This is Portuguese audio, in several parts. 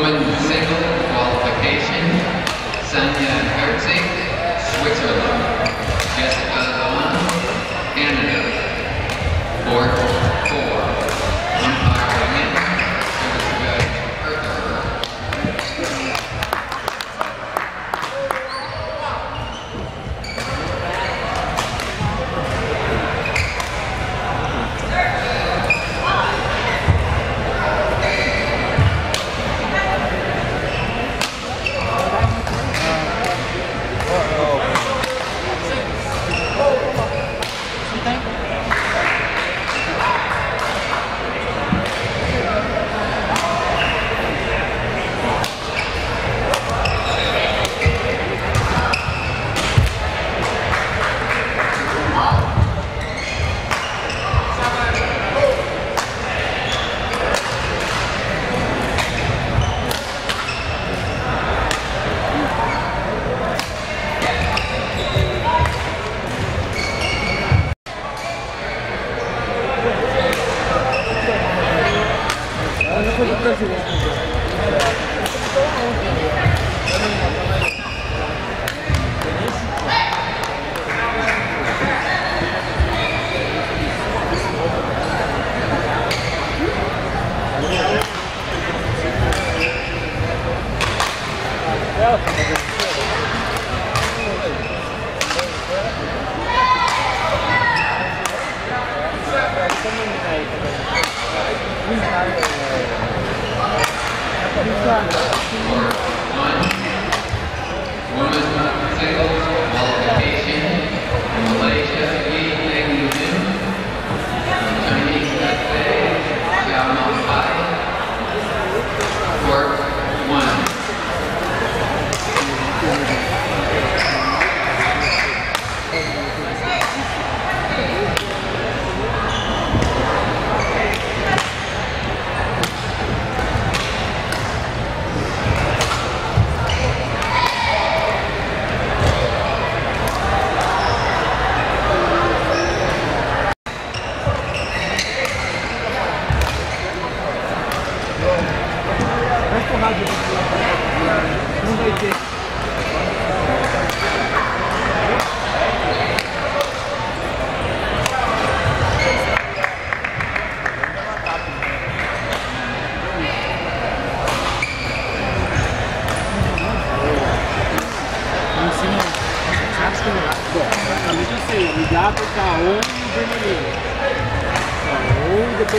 Women's single qualification, Sanya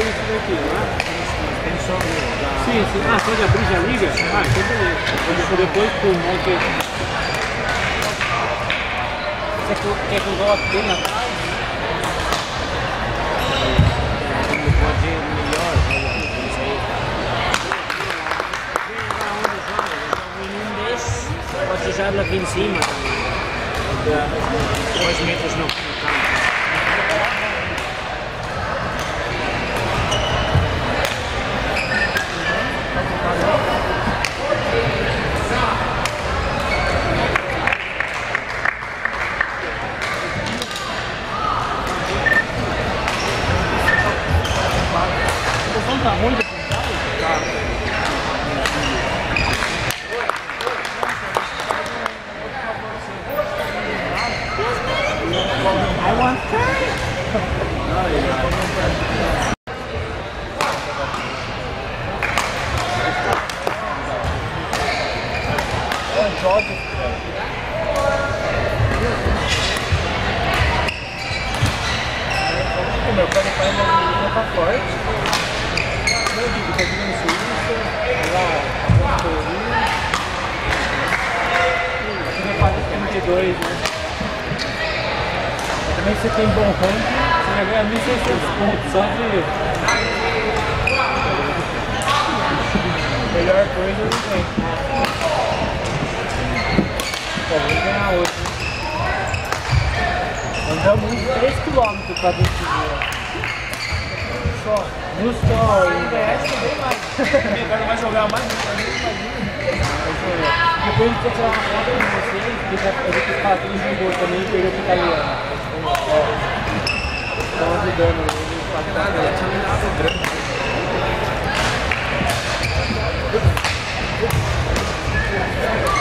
isso daqui, né? Tem só da- Sim, sim. Ah, pode abrir já liga? Ah, então beleza. Depois, depois pro monte. Você quer- que eu coloque bem atrás? Pode ir melhor, não sei. Um desses, pode usar aqui em cima também. Dois metros no, O meu pai faz uma menina tá forte. Eu digo, tá jogando Suíça, lá, Torinho. Aqui no Paris 32, né? Também você tem bom ranking, você vai ganhar 1.600 pontos só de... Melhor coisa não tem. Pô, vamos ganhar hoje. Andamos uns 3 km pra decidir. Só. No sol. Agora vai jogar mais Depois a gente vai tirar uma foto com vocês, porque já- a gente faz ele jogou também e perdeu pro italiano. Estão ajudando ele a fazer. bought uh, Skittles, vendors, one kilo.